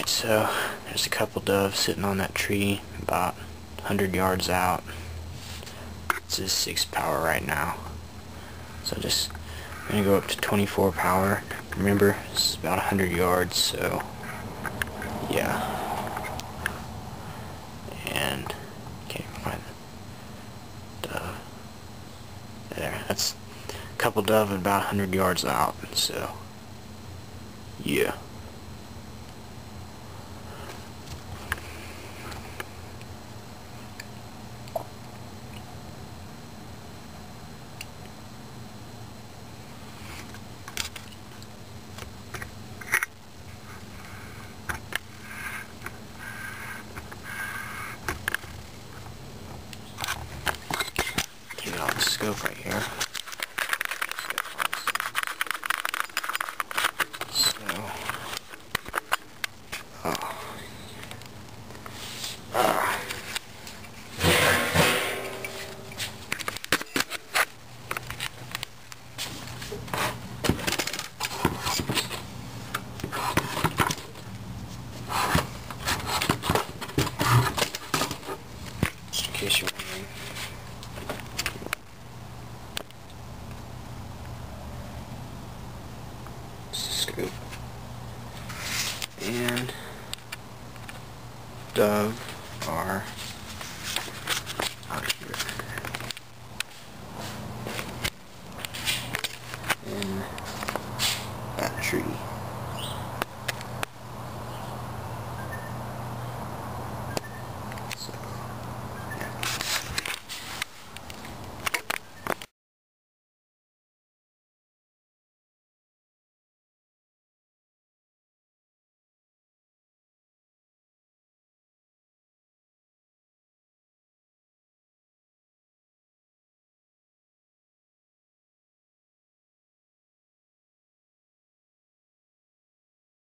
Alright, so there's a couple doves sitting on that tree about 100 yards out. This is 6 power right now. So just I'm going to go up to 24 power. Remember, is about 100 yards, so yeah. And can't find the dove. There, that's a couple dove about 100 yards out, so yeah. The scope right here. So, oh. Ah. Just in case you're scoop. And Dove are